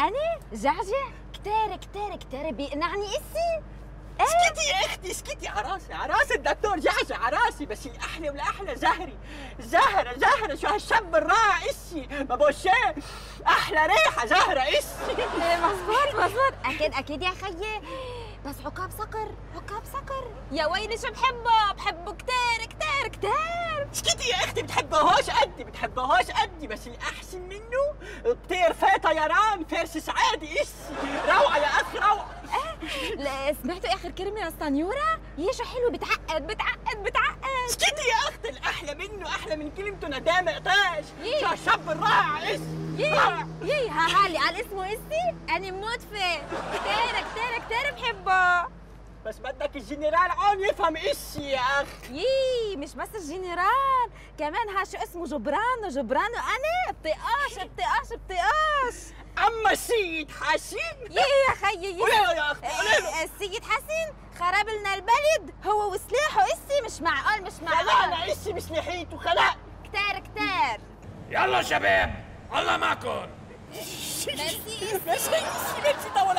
أنا جعجع. كتير كتير كتير بيقنعني إسي. اسكتي يا أختي اسكتي على راسي على راسي الدكتور جعجع على راسي. بس الأحلى والأحلى زهري زهرة زهرة. شو هالشاب الرائع إسي. ما بوشيه أحلى ريحة زهرة إسي. مزبوط مزبوط. أكيد أكيد يا خيي. بس عقاب صقر عقاب صقر. يا ويلي شو بحبه؟ بحبه كتير كتير كتير. اسكتي يا أختي بتحبهوش قدي بتحبهوش قدي بس الأحسن منه بطير فيه طيران فارس سعادي اسي روعة يا أخي روعة. لا سمعتوا آخر كلمة يا سنيوره يا شو حلو بتعقد بتعقد بتعقد. اسكتي يا أختي الأحلى منه أحلى من كلمته ندام قطاش. شو هالشاب الرائع اسي يي رائع. يي ها هالي على اسمه اسي أنا بموت فيه. كتير كتير كتير بس بدك الجنرال عون يفهم اسي يا أخي. يي مش بس الجنرال كمان ها شو اسمه جبران وجبران وأنا بطقاش بطقاش بطقاش أما السيد حسين. يي يا خيي يي قولي يا أختي قولي له. السيد حسن خرب لنا البلد هو وسلاحه اسي مش معقول مش معقول. خلقنا اسي بسلحيته خلق كتير كتير. يلا شباب الله معكم. ميرسي ماشي اسي ماشي طول